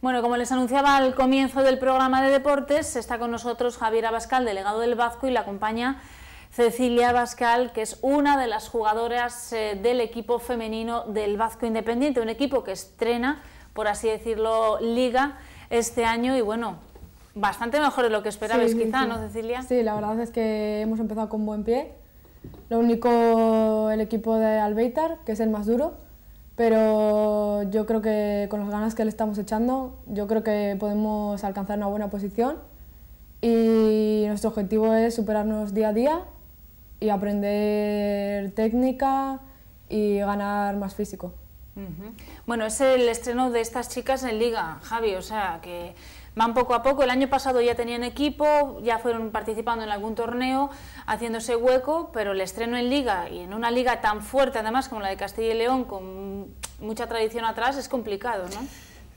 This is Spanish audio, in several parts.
Bueno, como les anunciaba al comienzo del programa de deportes, está con nosotros Javier Abascal, delegado del Vasco, y la acompaña Cecilia Abascal, que es una de las jugadoras eh, del equipo femenino del Vasco Independiente, un equipo que estrena, por así decirlo, liga este año y bueno, bastante mejor de lo que esperabais quizá, ¿no, Cecilia? Sí, la verdad es que hemos empezado con buen pie. Lo único, el equipo de Albeitar, que es el más duro, pero yo creo que con las ganas que le estamos echando, yo creo que podemos alcanzar una buena posición y nuestro objetivo es superarnos día a día y aprender técnica y ganar más físico. Bueno, es el estreno de estas chicas en Liga, Javi, o sea que van poco a poco. El año pasado ya tenían equipo, ya fueron participando en algún torneo, haciéndose hueco, pero el estreno en liga y en una liga tan fuerte además como la de Castilla y León, con mucha tradición atrás, es complicado, ¿no?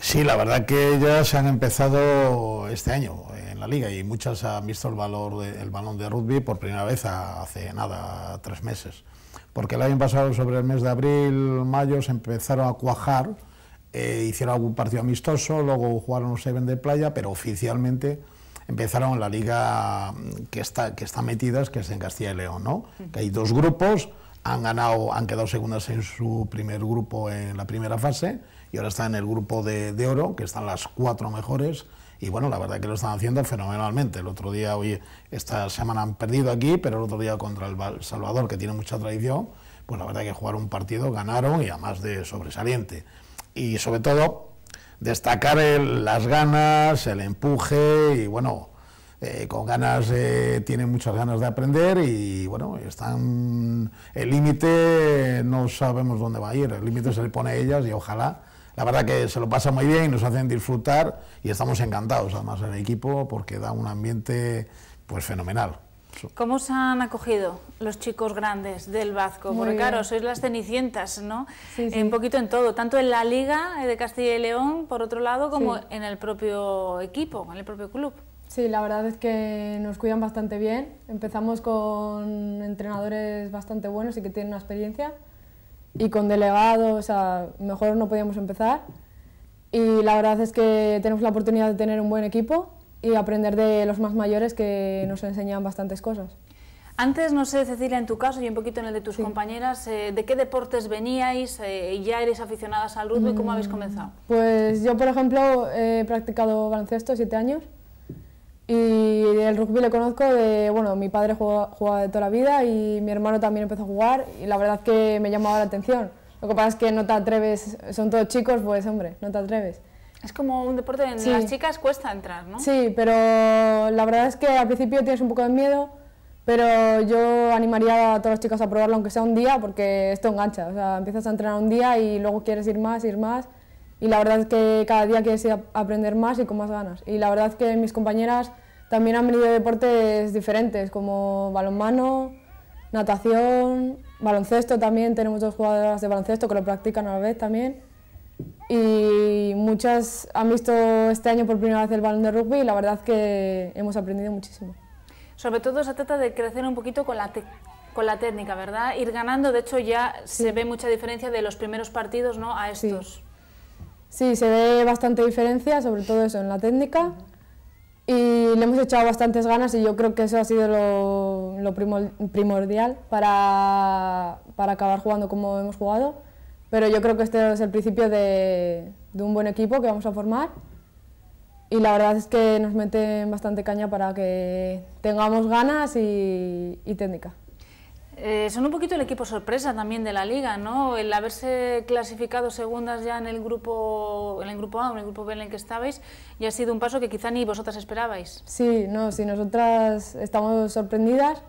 Sí, la verdad que ellas se han empezado este año en la liga y muchas han visto el valor del balón de rugby por primera vez hace nada, tres meses. Porque el año pasado, sobre el mes de abril, mayo, se empezaron a cuajar eh, hicieron algún partido amistoso, luego jugaron los Seven de playa, pero oficialmente empezaron la liga que está, que está metida, que es en Castilla y León, ¿no? Que hay dos grupos, han ganado, han quedado segundas en su primer grupo en la primera fase y ahora están en el grupo de, de oro, que están las cuatro mejores. Y bueno, la verdad que lo están haciendo fenomenalmente. El otro día, hoy, esta semana han perdido aquí, pero el otro día contra el Salvador, que tiene mucha tradición, pues la verdad que jugaron un partido, ganaron y además de sobresaliente y sobre todo destacar las ganas, el empuje y bueno, eh, con ganas, eh, tienen muchas ganas de aprender y bueno, están, el límite no sabemos dónde va a ir, el límite se le pone a ellas y ojalá, la verdad que se lo pasa muy bien y nos hacen disfrutar y estamos encantados además en el equipo porque da un ambiente pues fenomenal. ¿Cómo se han acogido los chicos grandes del Vasco? Porque claro, sois las cenicientas, ¿no? Sí, Un poquito en todo, tanto en la Liga de Castilla y León, por otro lado, como en el propio equipo, en el propio club. Sí, la verdad es que nos cuidan bastante bien. Empezamos con entrenadores bastante buenos y que tienen una experiencia y con delegados, o sea, mejor no podíamos empezar. Y la verdad es que tenemos la oportunidad de tener un buen equipo y aprender de los más mayores que nos enseñan bastantes cosas. Antes, no sé, Cecilia, en tu caso y un poquito en el de tus compañeras, eh, ¿de qué deportes veníais? Eh, ¿Ya eres aficionadas al rugby? ¿Cómo habéis comenzado? Pues yo, por ejemplo, he practicado baloncesto siete años y el rugby le conozco de, bueno, mi padre jugaba, de toda la vida y mi hermano también empezó a jugar y la verdad que me llamaba la atención. Lo que pasa es que no te atreves, son todos chicos, pues hombre, no te atreves. Es como un deporte en las chicas cuesta entrar, ¿no? Sí, pero la verdad es que al principio tienes un poco de miedo, pero yo animaría a todas las chicas a probarlo aunque sea un día, porque esto engancha. O sea, empiezas a entrenar un día y luego quieres ir más, ir más. Y la verdad es que cada día quieres ir a aprender más y con más ganas. Y la verdad es que mis compañeras también han venido de deportes diferentes, como balonmano, natación, baloncesto también. Tenemos dos jugadoras de baloncesto que lo practican a la vez también y muchas han visto este año por primera vez el balón de rugby y la verdad que hemos aprendido muchísimo. Sobre todo se trata de crecer un poquito con la, con la técnica, ¿verdad? Ir ganando, de hecho ya se ve mucha diferencia de los primeros partidos ¿no? a estos. Sí. se ve bastante diferencia, sobre todo eso en la técnica y le hemos echado bastantes ganas y yo creo que eso ha sido lo, lo primordial para, para acabar jugando como hemos jugado pero yo creo que este es el principio de, un buen equipo que vamos a formar y la verdad es que nos meten bastante caña para que tengamos ganas y, técnica. Eh, son un poquito el equipo sorpresa también de la liga, ¿no? El haberse clasificado segundas ya en el grupo, en el grupo A o en el grupo B en el que estabais, ya ha sido un paso que quizá ni vosotras esperabais. Sí, no, sí, nosotras estamos sorprendidas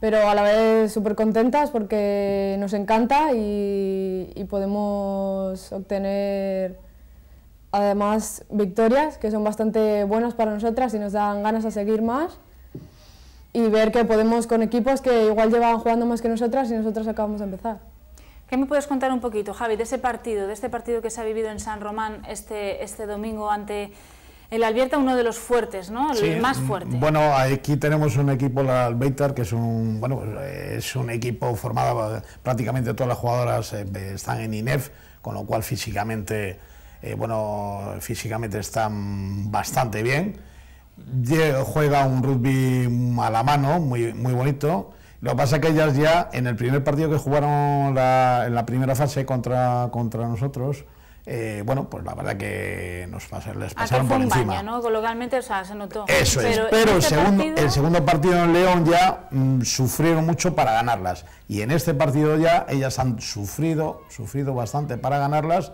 pero a la vez súper contentas porque nos encanta y, podemos obtener además victorias que son bastante buenas para nosotras y nos dan ganas de seguir más y ver que podemos con equipos que igual llevan jugando más que nosotras y nosotras acabamos de empezar. ¿Qué me puedes contar un poquito, Javi, de ese partido, de este partido que se ha vivido en San Román este, este domingo ante el Albierta uno de los fuertes, ¿no? El más fuerte. Bueno, aquí tenemos un equipo, el Albeitar, que es un, bueno, es un equipo formado prácticamente todas las jugadoras eh, están en INEF, con lo cual físicamente eh, bueno, físicamente están bastante bien. Juega un rugby a la mano, muy, muy bonito. Lo que pasa es que ellas ya, en el primer partido que jugaron la- en la primera fase contra, contra nosotros, eh, bueno, pues la verdad que nos les Ah, pasaron fue por un encima. baño, ¿no? Coloquialmente, o sea, se notó. Eso es, pero el este segundo, partido- el segundo partido en León ya mm, sufrieron mucho para ganarlas. Y en este partido ya ellas han sufrido, sufrido bastante para ganarlas,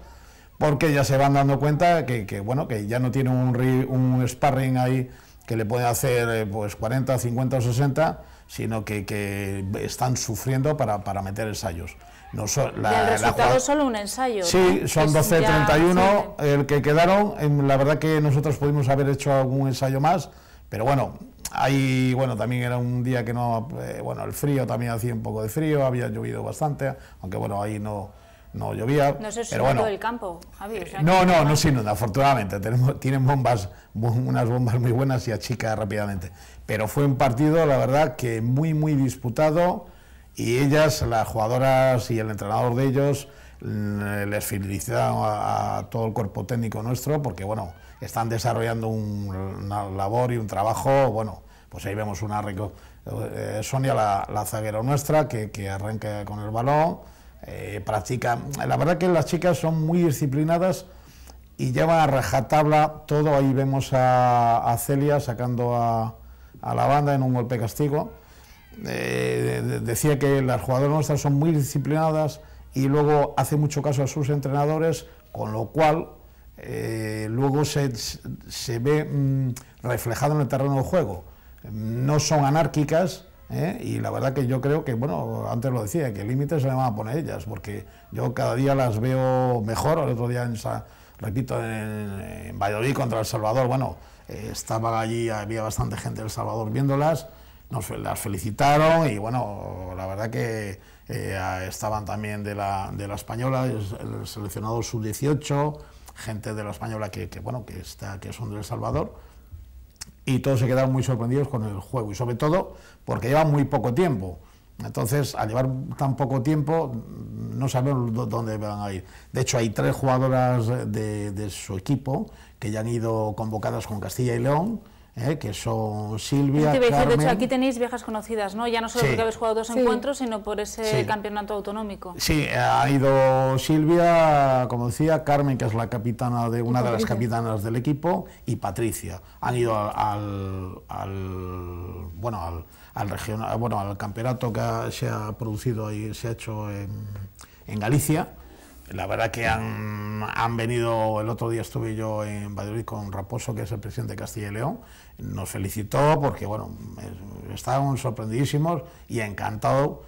porque ya se van dando cuenta que, que, bueno, que ya no tienen un, ri- un sparring ahí que le puede hacer eh, pues 40, 50 o 60, sino que, que están sufriendo para, para meter ensayos. No so- la- Del la resultado jugada- solo un ensayo. Sí, ¿no? son Que es ya- 12-31 sí. el que quedaron. La verdad que nosotros pudimos haber hecho algún ensayo más, pero bueno, ahí, bueno, también era un día que no, eh, bueno, el frío también hacía un poco de frío, había llovido bastante, aunque bueno, ahí no, no llovía. No sé si pero es bueno, el campo, Javi. o sea, no, no, no se inunda, afortunadamente. Tenemos, tienen bombas, unas bombas muy buenas y achica rápidamente. Pero fue un partido, la verdad, que muy, muy disputado. Y ellas, las jugadoras y el entrenador de ellos, mm, les felicitaron a, todo el cuerpo técnico nuestro, porque bueno, están desarrollando un- una labor y un trabajo, bueno, pues ahí vemos una rico. eh, Sonia, la, la zaguera nuestra, que, que arranca con el balón, eh, practica. La verdad que las chicas son muy disciplinadas y llevan a rajatabla todo. Ahí vemos a, a Celia sacando a, a la banda en un golpe castigo. Eh, de- de- decía que las jugadoras nuestras son muy disciplinadas y luego hace mucho caso a sus entrenadores, con lo cual eh, luego se, se ve mm, reflejado en el terreno de juego. No son anárquicas, ¿eh? y la verdad que yo creo que, bueno, antes lo decía, que límites se le van a poner ellas, porque yo cada día las veo mejor. El otro día, en repito, en, en Valladolid contra El Salvador, bueno, estaba allí, había bastante gente de El Salvador viéndolas, nos las felicitaron y, bueno, la verdad que eh, estaban también de la, española, el, el seleccionado sub-18, gente de la española que, que, bueno, que, está, que son de El Salvador y todos se quedaron muy sorprendidos con el juego y sobre todo porque llevan muy poco tiempo. Entonces, al llevar tan poco tiempo, no sabemos dó- dónde van a ir. De hecho, hay tres jugadoras de su equipo que ya han ido convocadas con Castilla y León, ¿eh? que son Silvia, decir, de hecho, Carmen- aquí tenéis viejas conocidas, ¿no? Ya no solo Sí. porque habéis jugado dos Sí. encuentros, sino por ese Sí. campeonato autonómico. Sí, ha ido Silvia, como decía, Carmen, que es la capitana de una de las capitanas del equipo, y Patricia. Han ido al, al- bueno, al, al regional, bueno, al campeonato que ha- se ha producido y se ha hecho en, en Galicia. La verdad que han, han venido, el otro día estuve yo en Valladolid con Raposo, que es el presidente de Castilla y León, nos felicitó porque, bueno, es- estaban sorprendidísimos y encantados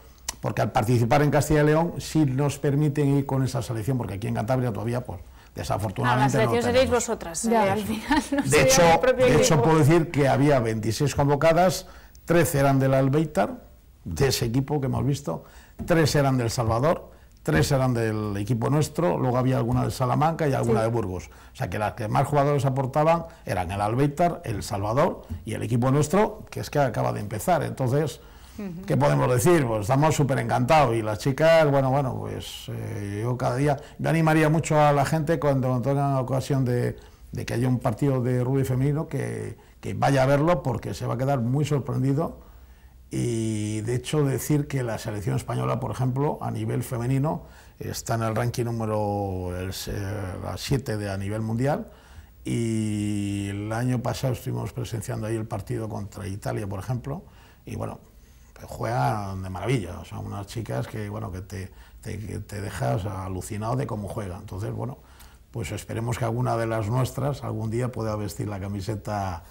porque al participar en Castilla y León sí nos permiten ir con esa selección, porque aquí en Cantabria todavía, pues, Ah, la desafortunadamente no selección seréis vosotras, Ya. eh, al final. No De hecho, de hecho, puedo decir que había 26 convocadas, 13 eran del Albeitar, de ese equipo que hemos visto, 3 eran del Salvador, 3 eran del equipo nuestro, luego había alguna de Salamanca y alguna de Burgos. O sea que las que más jugadores aportaban eran el Albeitar, el Salvador y el equipo nuestro, que es que acaba de empezar. Entonces, ¿qué podemos decir? Pues estamos súper encantados y las chicas, bueno, bueno, pues eh, yo cada día, yo animaría mucho a la gente cuando tengan ocasión de, de que haya un partido de rugby femenino que, que vaya a verlo porque se va a quedar muy sorprendido y de hecho decir que la selección española, por ejemplo, a nivel femenino, está en el ranking número 7 de a nivel mundial. Y el año pasado estuvimos presenciando ahí el partido contra Italia, por ejemplo, y bueno, pues juegan de maravilla, son unas chicas que, bueno, que te, te, que te dejas alucinado de cómo juegan. Entonces, bueno, pues esperemos que alguna de las nuestras algún día pueda vestir la camiseta,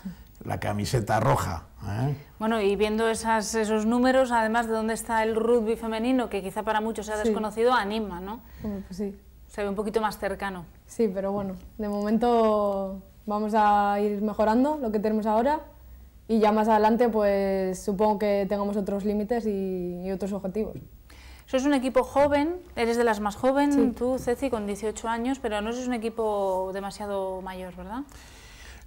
la camiseta roja. ¿eh? Bueno, y viendo esas, esos números, además de dónde está el rugby femenino, que quizá para muchos sea Sí. desconocido, anima, ¿no? Pues sí. Se ve un poquito más cercano. Sí, pero bueno, de momento vamos a ir mejorando lo que tenemos ahora y ya más adelante pues supongo que tengamos otros límites y, y otros objetivos. Sois un equipo joven, eres de las más jóvenes, Sí. tú, Ceci, con 18 años, pero no sois un equipo demasiado mayor, ¿verdad?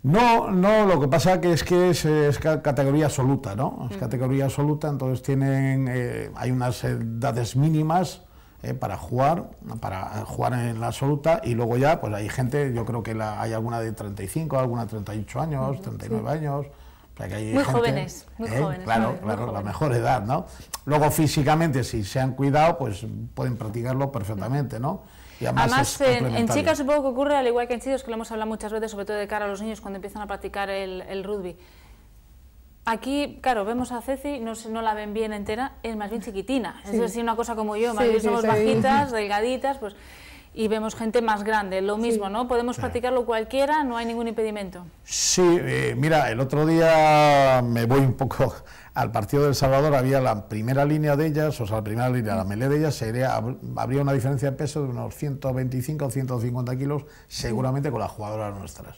No, no, lo que pasa que es que es, es ca- categoría absoluta, ¿no? Es categoría absoluta, entonces tienen, eh, hay unas edades mínimas eh, para jugar, para jugar en la absoluta y luego ya pues hay gente, yo creo que la, hay alguna de 35, alguna de 38 años, 39 años. Muy jóvenes, muy ¿eh? jóvenes. Claro, claro, la mejor edad, ¿no? Luego físicamente, si se han cuidado, pues pueden practicarlo perfectamente, ¿no? Y además, en, chicas supongo que ocurre, al igual que en chicos, que lo hemos hablado muchas veces, sobre todo de cara a los niños cuando empiezan a practicar el, el rugby. Aquí, claro, vemos a Ceci, no, no la ven bien entera, es más bien chiquitina. Es decir, una cosa como yo, más bien somos bajitas, delgaditas, pues y vemos gente más grande, lo mismo, ¿no? Podemos practicarlo cualquiera, no hay ningún impedimento. Sí, eh, mira, el otro día me voy un poco al partido del Salvador, había la primera línea de ellas, o sea, la primera línea, la melé de ellas, sería, habría una diferencia de peso de unos 125 o 150 kilos, seguramente con las jugadoras nuestras.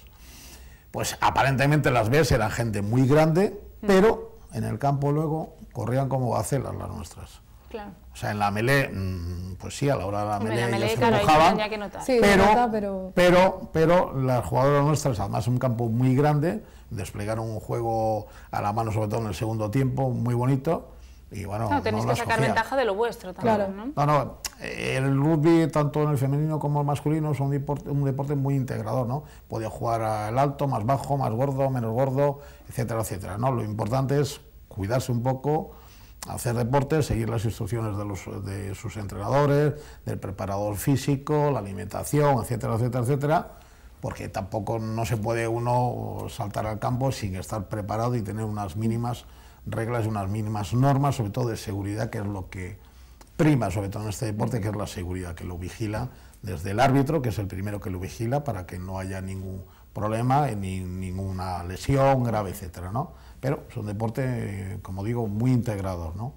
Pues aparentemente las ves, eran gente muy grande, pero en el campo luego corrían como gacelas las nuestras. Claro. O sea, en la melé, mm, pues sí, a la hora de la melé, la se mojaban, sí, pero, pero... pero... pero las jugadoras nuestras, además un campo muy grande, desplegaron un juego a la mano, sobre todo en el segundo tiempo, muy bonito, y bueno, no, tenéis que sacar ventaja de lo vuestro también, claro. ¿no? No, no, el rugby, tanto en el femenino como en el masculino, es un deporte, un deporte muy integrador, ¿no? Podía jugar al alto, más bajo, más gordo, menos gordo, etcétera, etcétera, ¿no? Lo importante es cuidarse un poco, hacer deporte, seguir las instrucciones de, los, de sus entrenadores, del preparador físico, la alimentación, etcétera, etcétera, etcétera, porque tampoco no se puede uno saltar al campo sin estar preparado y tener unas mínimas reglas y unas mínimas normas, sobre todo de seguridad, que es lo que prima, sobre todo en este deporte, que es la seguridad, que lo vigila desde el árbitro, que es el primero que lo vigila para que no haya ningún problema, ni ninguna lesión grave, etcétera, ¿no? Pero es un deporte, como digo, muy integrador, ¿no?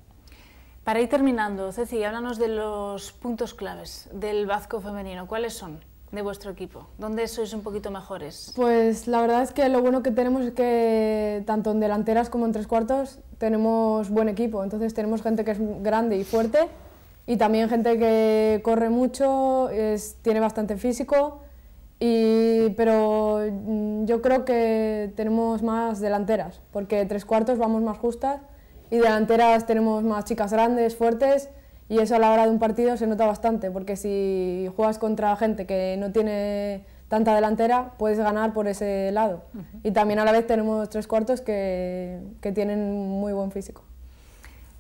Para ir terminando, Ceci, háblanos de los puntos claves del Vasco femenino. ¿Cuáles son? de vuestro equipo? ¿Dónde sois un poquito mejores? Pues la verdad es que lo bueno que tenemos es que tanto en delanteras como en tres cuartos tenemos buen equipo. Entonces tenemos gente que es grande y fuerte y también gente que corre mucho, es, tiene bastante físico. Y, pero mm, yo creo que tenemos más delanteras, porque tres cuartos vamos más justas y delanteras tenemos más chicas grandes, fuertes y eso a la hora de un partido se nota bastante, porque si juegas contra gente que no tiene tanta delantera, puedes ganar por ese lado. Y también a la vez tenemos tres cuartos que, que, tienen muy buen físico.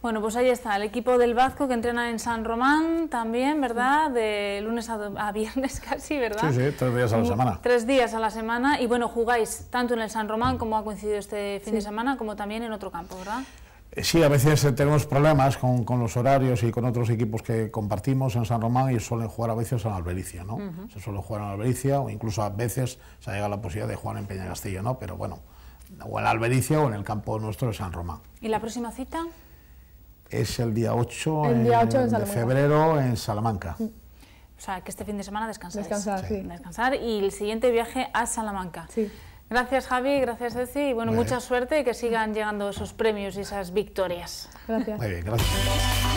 Bueno, pues ahí está, el equipo del Vasco que entrena en San Román también, ¿verdad? De lunes a, viernes casi, ¿verdad? Sí, sí, tres días a la semana. Tres días a la semana y bueno, jugáis tanto en el San Román, como ha coincidido este fin de semana, como también en otro campo, ¿verdad? Eh, sí, a veces eh, tenemos problemas con, con, los horarios y con otros equipos que compartimos en San Román y suelen jugar a veces en Albericia, ¿no? Se suele jugar en Albericia o incluso a veces se ha llegado la posibilidad de jugar en Peña ¿no? Pero bueno, o en Albericia o en el campo nuestro de San Román. ¿Y la próxima cita? Es el día 8, el día 8 de febrero en Salamanca. O sea, que este fin de semana descansáis. Descansar, sí. Descansar y el siguiente viaje a Salamanca. Sí. Gracias Javi, gracias Ceci y bueno, mucha suerte y que sigan llegando esos premios y esas victorias. Gracias. Muy bien, gracias.